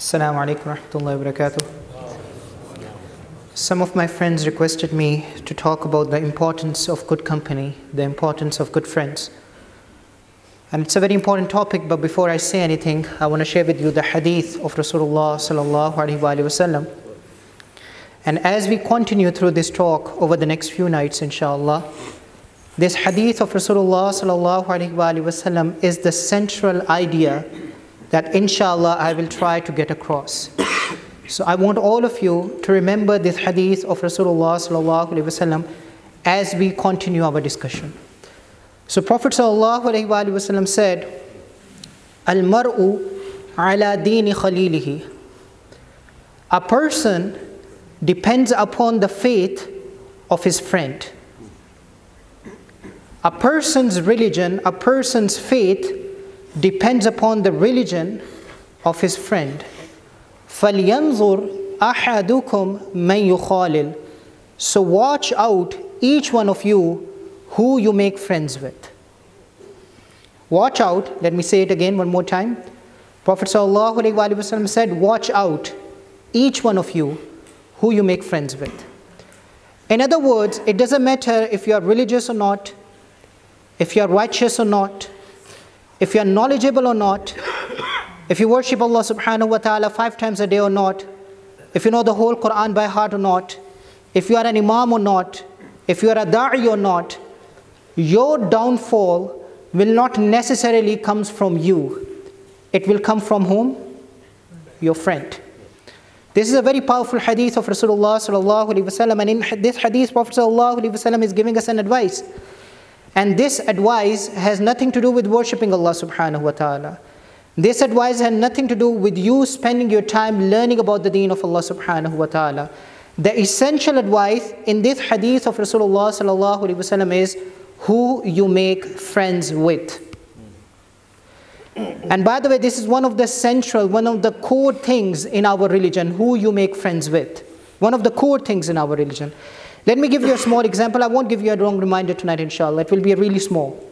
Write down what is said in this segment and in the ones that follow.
Assalamu alaikum warahmatullahi wabarakatuh. Some of my friends requested me to talk about the importance of good company, the importance of good friends. And it's a very important topic, but before I say anything, I want to share with you the hadith of Rasulullah sallallahu alaihi wasallam. And as we continue through this talk over the next few nights, inshallah, this hadith of Rasulullah sallallahu alaihi wasallam is the central idea that inshallah I will try to get across. So I want all of you to remember this hadith of Rasulullah as we continue our discussion. So Prophet wasallam said, "Al-mar'u ala dini khalilihi." A person depends upon the faith of his friend. A person's religion, a person's faith depends upon the religion of his friend. فَلْيَنْظُرْ أَحَدُكُمْ مَنْ يُخَالِلْ So watch out, each one of you, who you make friends with. Watch out, let me say it again one more time. Prophet ﷺ said, Watch out, each one of you, who you make friends with. In other words, it doesn't matter if you are religious or not, if you are righteous or not, if you are knowledgeable or not, if you worship Allah subhanahu wa ta'ala five times a day or not, if you know the whole Quran by heart or not, if you are an imam or not, if you are a da'i or not, your downfall will not necessarily comes from you. It will come from whom? Your friend. This is a very powerful hadith of Rasulullah sallallahu alaihi wasallam, and in this hadith, Prophet sallallahu alaihi wasallam is giving us an advice. And this advice has nothing to do with worshipping Allah subhanahu wa ta'ala. This advice has nothing to do with you spending your time learning about the deen of Allah subhanahu wa ta'ala. The essential advice in this hadith of Rasulullah sallallahu alaihi wasallam is who you make friends with. And by the way, this is one of the central, one of the core things in our religion, who you make friends with. One of the core things in our religion. Let me give you a small example. I won't give you a wrong reminder tonight, inshallah. It will be really small.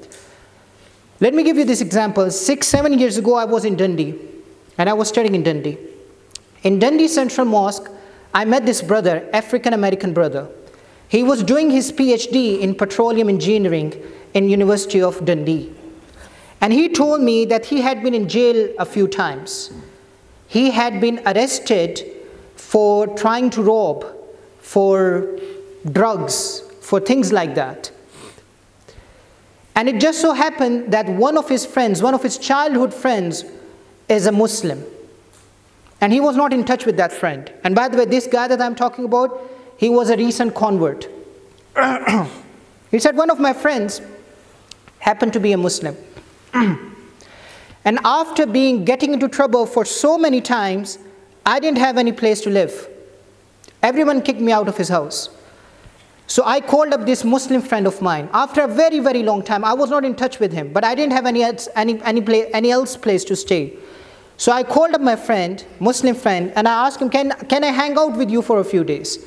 Let me give you this example. Six, seven years ago, I was in Dundee, and I was studying in Dundee. In Dundee Central Mosque, I met this brother, African American brother. He was doing his PhD in petroleum engineering in University of Dundee. And he told me that he had been in jail a few times. He had been arrested for trying to rob, for drugs, for things like that. And it just so happened that one of his friends, one of his childhood friends, is a Muslim. And he was not in touch with that friend. And by the way, this guy that I'm talking about, he was a recent convert. he said, One of my friends happened to be a Muslim. and after being getting into trouble for so many times, I didn't have any place to live. Everyone kicked me out of his house. So I called up this Muslim friend of mine. After a very, very long time, I was not in touch with him, but I didn't have any any, any, place, any else place to stay. So I called up my friend, Muslim friend, and I asked him, can, can I hang out with you for a few days?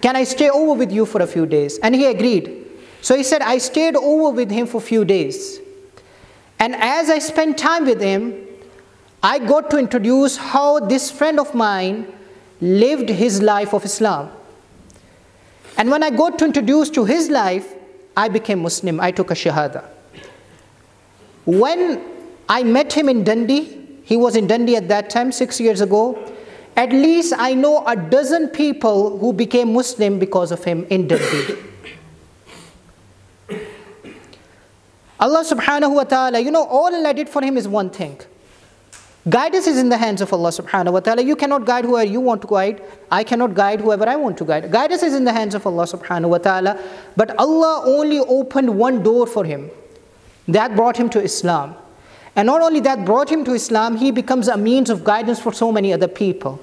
Can I stay over with you for a few days? And he agreed. So he said, I stayed over with him for a few days. And as I spent time with him, I got to introduce how this friend of mine lived his life of Islam. And when I got to introduce to his life, I became Muslim. I took a Shahada. When I met him in Dundee, he was in Dundee at that time, six years ago. At least I know a dozen people who became Muslim because of him in Dundee. Allah subhanahu wa ta'ala, you know, all I did for him is one thing. Guidance is in the hands of Allah subhanahu wa ta'ala. You cannot guide whoever you want to guide. I cannot guide whoever I want to guide. Guidance is in the hands of Allah subhanahu wa ta'ala. But Allah only opened one door for him. That brought him to Islam. And not only that brought him to Islam, he becomes a means of guidance for so many other people.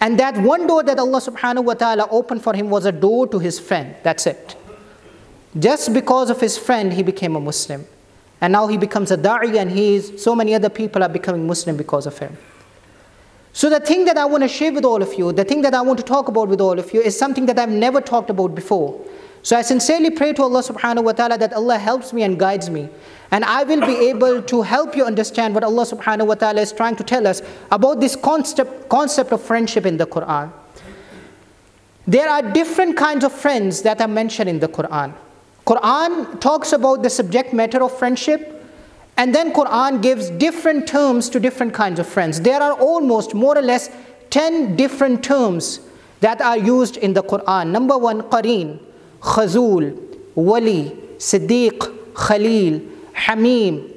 And that one door that Allah subhanahu wa ta'ala opened for him was a door to his friend. That's it. Just because of his friend, he became a Muslim. And now he becomes a da'i and he is, so many other people are becoming Muslim because of him. So the thing that I want to share with all of you, the thing that I want to talk about with all of you is something that I've never talked about before. So I sincerely pray to Allah subhanahu wa ta'ala that Allah helps me and guides me. And I will be able to help you understand what Allah subhanahu wa ta'ala is trying to tell us about this concept, concept of friendship in the Quran. There are different kinds of friends that are mentioned in the Quran. Quran talks about the subject matter of friendship and then Quran gives different terms to different kinds of friends. There are almost more or less 10 different terms that are used in the Quran. Number one, Qareen, Khazul, Wali, Siddiq, Khalil, Hamim,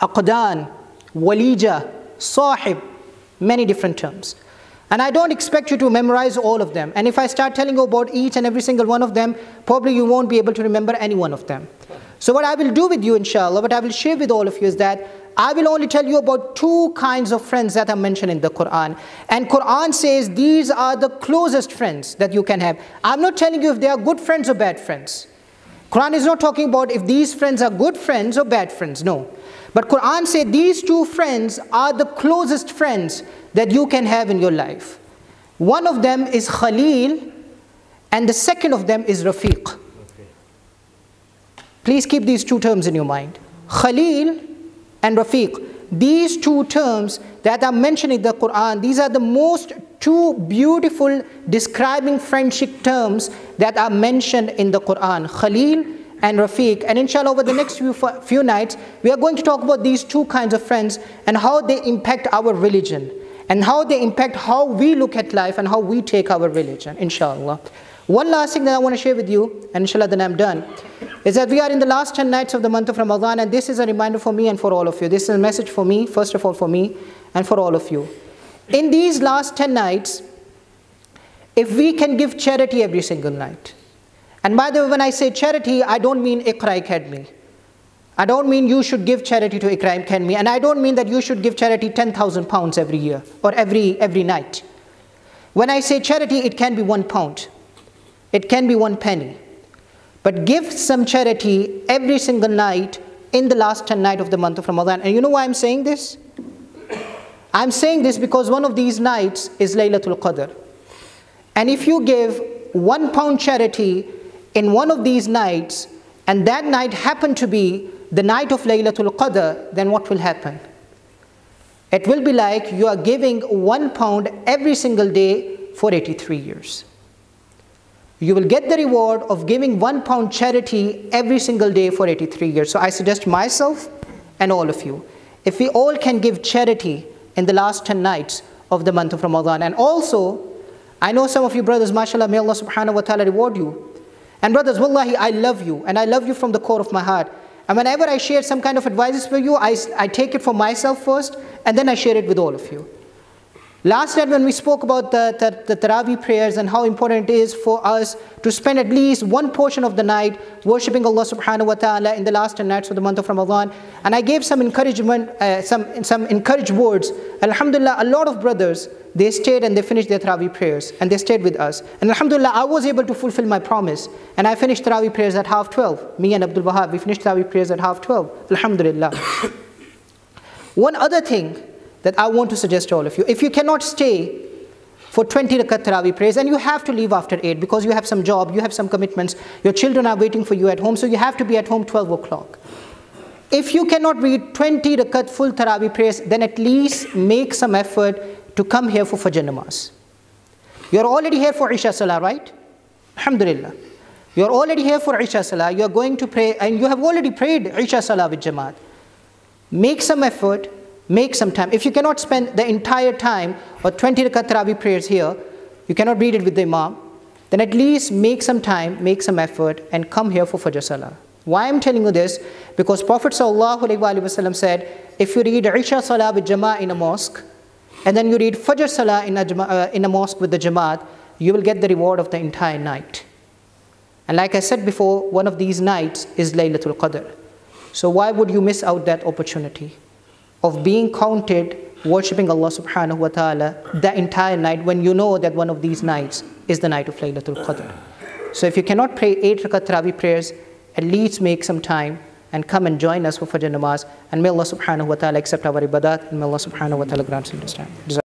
Aqdan, Walija, Sahib, many different terms. And I don't expect you to memorize all of them. And if I start telling you about each and every single one of them, probably you won't be able to remember any one of them. So what I will do with you, inshallah, what I will share with all of you is that I will only tell you about two kinds of friends that are mentioned in the Quran. And Quran says these are the closest friends that you can have. I'm not telling you if they are good friends or bad friends. Quran is not talking about if these friends are good friends or bad friends. No. But Quran says these two friends are the closest friends that you can have in your life. One of them is Khalil and the second of them is Rafiq. Please keep these two terms in your mind. Khalil and Rafiq. These two terms that are mentioned in the Quran, these are the most two beautiful describing friendship terms that are mentioned in the Quran. Khalil and Rafiq. And inshallah, over the next few, few nights, we are going to talk about these two kinds of friends and how they impact our religion and how they impact how we look at life and how we take our religion, inshallah. One last thing that I want to share with you, and inshallah then I'm done, is that we are in the last 10 nights of the month of Ramadan, and this is a reminder for me and for all of you. This is a message for me, first of all for me, and for all of you. In these last 10 nights, if we can give charity every single night, and by the way, when I say charity, I don't mean Iqra Academy. I don't mean you should give charity to Iqra Academy, and I don't mean that you should give charity 10,000 pounds every year or every, every night. When I say charity, it can be one pound. It can be one penny. But give some charity every single night in the last 10 night of the month of Ramadan. And you know why I'm saying this? I'm saying this because one of these nights is Laylatul Qadr. And if you give one pound charity in one of these nights, and that night happened to be the night of Laylatul Qadr, then what will happen? It will be like you are giving one pound every single day for 83 years you will get the reward of giving one pound charity every single day for 83 years. So I suggest myself and all of you, if we all can give charity in the last 10 nights of the month of Ramadan. And also, I know some of you brothers, mashallah, may Allah subhanahu wa ta'ala reward you. And brothers, wallahi, I love you. And I love you from the core of my heart. And whenever I share some kind of advices with you, I, I take it for myself first, and then I share it with all of you. Last night when we spoke about the, the, the Taraweeh prayers and how important it is for us to spend at least one portion of the night worshipping Allah subhanahu wa ta'ala in the last 10 nights of the month of Ramadan. And I gave some encouragement, uh, some, some encouraged words. Alhamdulillah, a lot of brothers, they stayed and they finished their Taraweeh prayers and they stayed with us. And Alhamdulillah, I was able to fulfill my promise. And I finished Taraweeh prayers at half 12. Me and Abdul Wahab, we finished Taraweeh prayers at half 12. Alhamdulillah. One other thing that I want to suggest to all of you. If you cannot stay for 20 rakat Taraweeh prayers and you have to leave after 8 because you have some job, you have some commitments, your children are waiting for you at home, so you have to be at home 12 o'clock. If you cannot read 20 rakat full Taraweeh prayers, then at least make some effort to come here for Fajr namaz. You're already here for Isha Salah, right? Alhamdulillah. You're already here for Isha Salah. You're going to pray, and you have already prayed Isha Salah with Jamaat. Make some effort Make some time. If you cannot spend the entire time or 20 rakat Taraweeh prayers here, you cannot read it with the Imam, then at least make some time, make some effort, and come here for Fajr Salah. Why I'm telling you this? Because Prophet ﷺ said, if you read Isha Salah with Jama'ah in a mosque, and then you read Fajr Salah in a, uh, in a mosque with the Jamaat, you will get the reward of the entire night. And like I said before, one of these nights is Laylatul Qadr. So why would you miss out that opportunity? Of being counted worshipping Allah subhanahu wa ta'ala the entire night when you know that one of these nights is the night of Laylatul Qadr. So if you cannot pray eight rakat Taraweeh prayers, at least make some time and come and join us for Fajr namaz. And may Allah subhanahu wa ta'ala accept our ibadat and may Allah subhanahu wa ta'ala grant us understanding.